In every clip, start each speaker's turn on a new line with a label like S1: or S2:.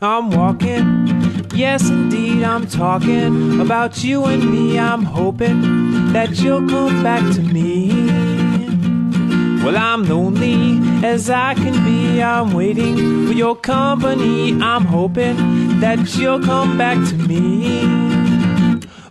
S1: I'm walking. Yes, indeed, I'm talking about you and me. I'm hoping that you'll come back to me. Well, I'm lonely as I can be. I'm waiting for your company. I'm hoping that you'll come back to me.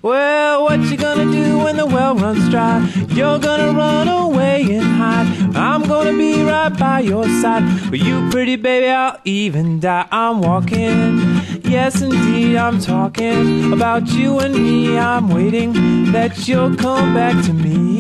S1: Well, what you gonna do when the well runs dry? You're gonna run away and hide. I'm gonna be right by your side. For you, pretty baby, I'll even die. I'm walking. Yes, indeed, I'm talking about you and me. I'm waiting that you'll come back to me.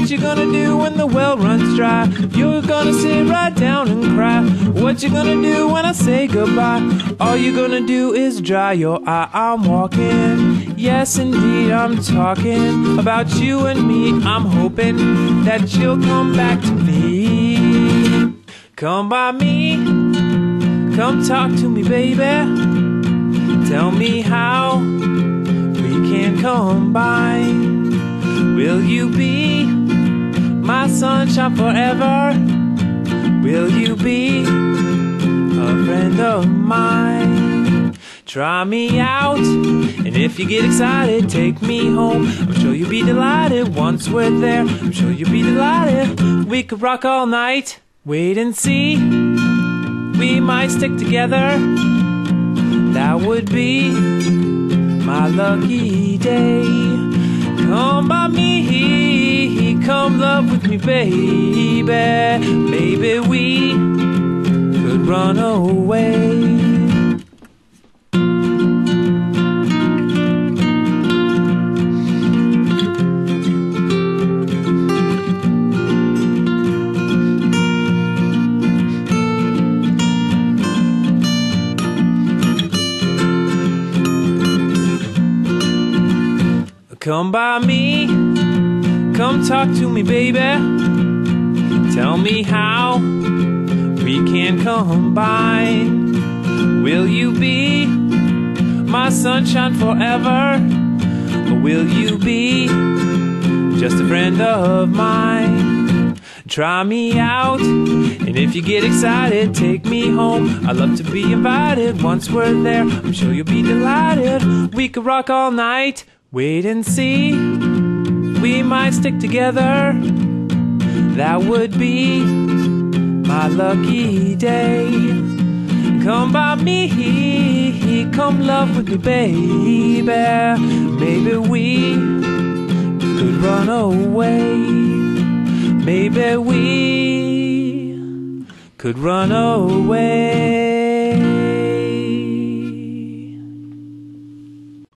S1: What you gonna do when the well runs dry? You're gonna sit right down and cry. What you gonna do when I say goodbye? All you gonna do is dry your eye. I'm walking, yes indeed, I'm talking about you and me. I'm hoping that you'll come back to me. Come by me, come talk to me, baby. Tell me how we can combine. Will you be my sunshine forever? Will you be a friend of mine? Try me out, and if you get excited, take me home. I'm sure you'll be delighted once we're there. I'm sure you'll be delighted. We could rock all night. Wait and see. We might stick together. That would be my lucky day. Come by me, come love with me, baby. Maybe we could run away. Come by me, come talk to me, baby. Tell me how we can combine. Will you be my sunshine forever? Or will you be just a friend of mine? Try me out, and if you get excited, take me home. I love to be invited once we're there. I'm sure you'll be delighted. We could rock all night. Wait and see, we might stick together. That would be my lucky day. Come by me, come love with me, baby. Maybe we could run away. Maybe we could run away.